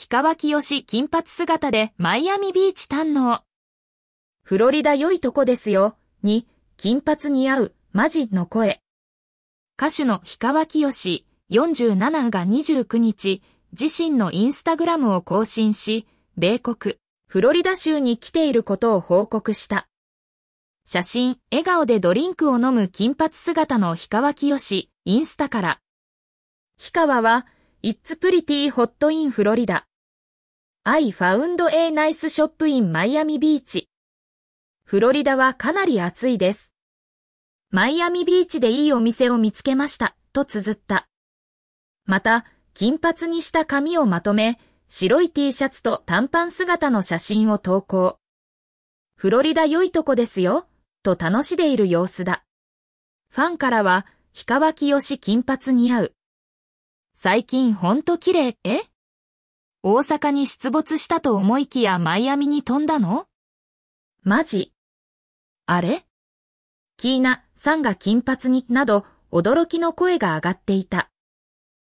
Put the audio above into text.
氷川きよし金髪姿でマイアミビーチ堪能。フロリダ良いとこですよ。に、金髪似合う、マジの声。歌手の氷川きよし47が29日、自身のインスタグラムを更新し、米国、フロリダ州に来ていることを報告した。写真、笑顔でドリンクを飲む金髪姿の氷川きよし、インスタから。氷川は、It's pretty hot in Florida. I found a nice shop in Miami Beach. フロリダはかなり暑いです。マイアミビーチでいいお店を見つけました、と綴った。また、金髪にした髪をまとめ、白い T シャツと短パン姿の写真を投稿。フロリダ良いとこですよ、と楽しでいる様子だ。ファンからは、氷川きよし金髪似合う。最近ほんと綺麗、え？大阪に出没したと思いきやマイアミに飛んだの？マジ？あれ？キーナ、サンが金髪に、など驚きの声が上がっていた。